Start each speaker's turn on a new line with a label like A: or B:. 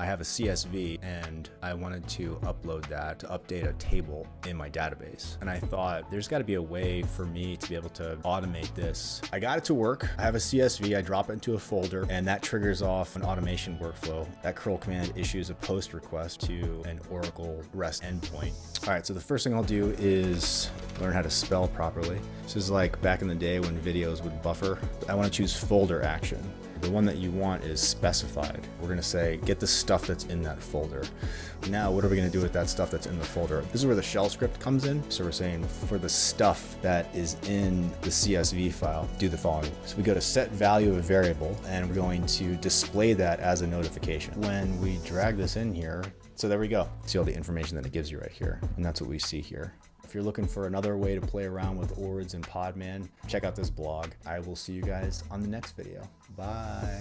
A: I have a CSV and I wanted to upload that to update a table in my database. And I thought there's got to be a way for me to be able to automate this. I got it to work. I have a CSV, I drop it into a folder, and that triggers off an automation workflow. That curl command issues a post request to an Oracle REST endpoint. All right, so the first thing I'll do is learn how to spell properly. This is like back in the day when videos would buffer. I want to choose folder action. The one that you want is specified. We're gonna say, get the stuff that's in that folder. Now, what are we gonna do with that stuff that's in the folder? This is where the shell script comes in. So we're saying for the stuff that is in the CSV file, do the following. So we go to set value of variable and we're going to display that as a notification. When we drag this in here, so there we go. See all the information that it gives you right here. And that's what we see here. If you're looking for another way to play around with ORDS and Podman, check out this blog. I will see you guys on the next video. Bye.